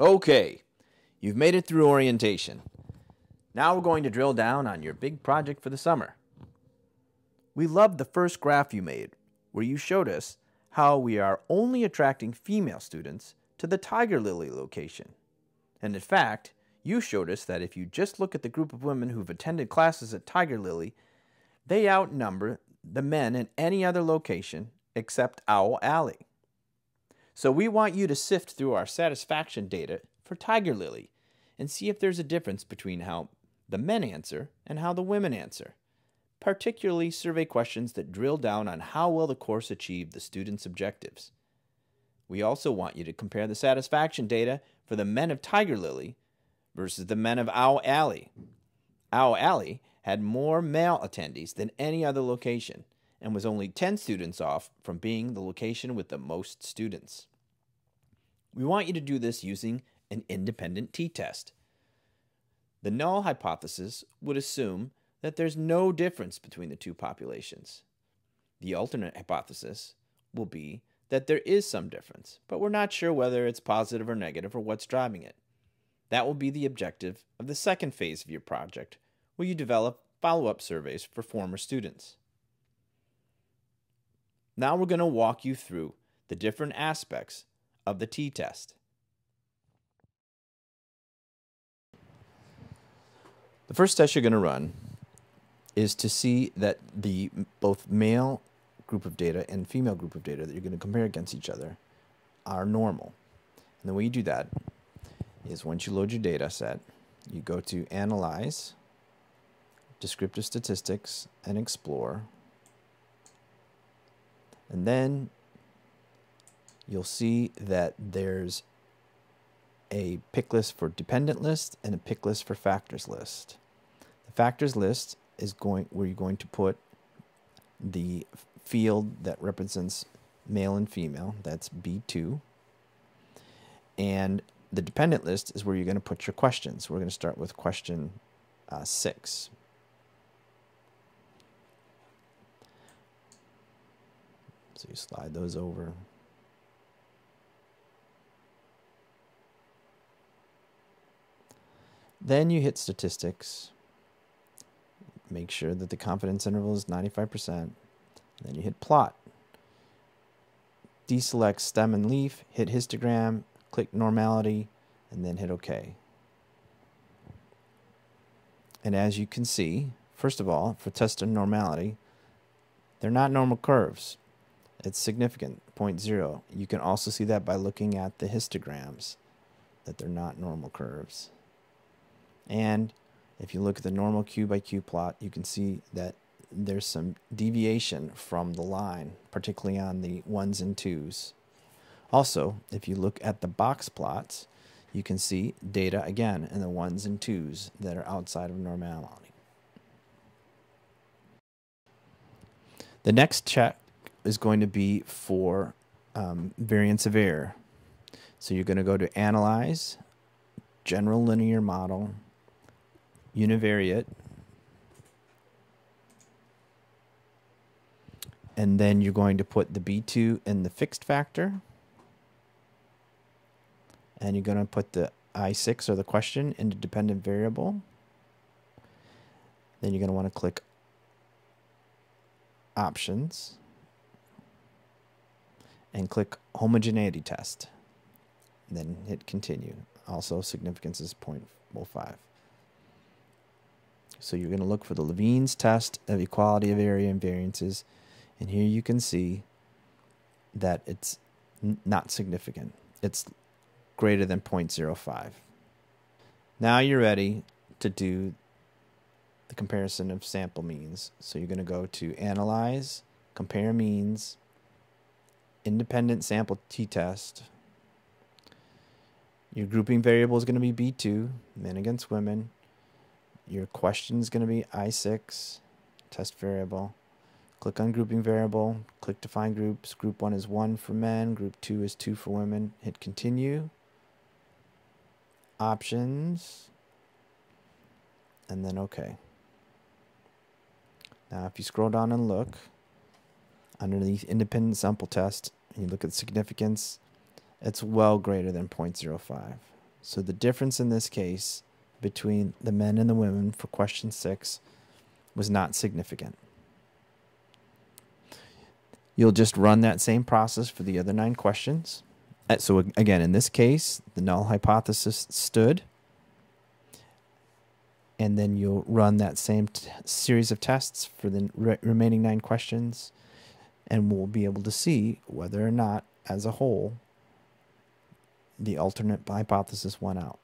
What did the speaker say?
Okay, you've made it through orientation. Now we're going to drill down on your big project for the summer. We loved the first graph you made, where you showed us how we are only attracting female students to the Tiger Lily location. And in fact, you showed us that if you just look at the group of women who've attended classes at Tiger Lily, they outnumber the men in any other location except Owl Alley. So we want you to sift through our satisfaction data for Tiger Lily and see if there's a difference between how the men answer and how the women answer. Particularly survey questions that drill down on how well the course achieved the students' objectives. We also want you to compare the satisfaction data for the men of Tiger Lily versus the men of Owl Alley. Owl Alley had more male attendees than any other location and was only 10 students off from being the location with the most students. We want you to do this using an independent t-test. The null hypothesis would assume that there's no difference between the two populations. The alternate hypothesis will be that there is some difference, but we're not sure whether it's positive or negative or what's driving it. That will be the objective of the second phase of your project, where you develop follow up surveys for former students. Now we're going to walk you through the different aspects of the t test. The first test you're going to run is to see that the both male group of data and female group of data that you're going to compare against each other are normal. And the way you do that is once you load your data set, you go to Analyze, Descriptive Statistics, and Explore. And then you'll see that there's a pick list for dependent list and a pick list for factors list. The factors list is going where you're going to put the field that represents male and female, that's B2. And the dependent list is where you're going to put your questions. We're going to start with question uh, 6. So you slide those over. Then you hit statistics. Make sure that the confidence interval is 95%. Then you hit plot. Deselect stem and leaf, hit histogram, click normality, and then hit OK. And as you can see, first of all, for test of normality, they're not normal curves. It's significant, 0.0. You can also see that by looking at the histograms, that they're not normal curves. And if you look at the normal Q by Q plot, you can see that there's some deviation from the line, particularly on the ones and twos. Also, if you look at the box plots, you can see data again in the ones and twos that are outside of normality. The next check is going to be for um, variance of error. So you're going to go to Analyze, General Linear Model, Univariate, and then you're going to put the B2 in the fixed factor, and you're going to put the I6 or the question into dependent variable. Then you're going to want to click Options and click homogeneity test. Then hit continue. Also significance is 0.05. So you're going to look for the Levene's test of equality of area and variances. And here you can see that it's not significant. It's greater than 0.05. Now you're ready to do the comparison of sample means. So you're going to go to Analyze, Compare Means, independent sample t-test. Your grouping variable is going to be B2, men against women. Your question is going to be I6, test variable. Click on grouping variable, click define groups. Group 1 is 1 for men, group 2 is 2 for women. Hit continue. Options. And then OK. Now if you scroll down and look, underneath independent sample test, and you look at the significance, it's well greater than 0.05. So the difference in this case between the men and the women for question six was not significant. You'll just run that same process for the other nine questions. Uh, So again, in this case, the null hypothesis stood. And then you'll run that same series of tests for the re- remaining nine questions. And we'll be able to see whether or not, as a whole, the alternate hypothesis won out.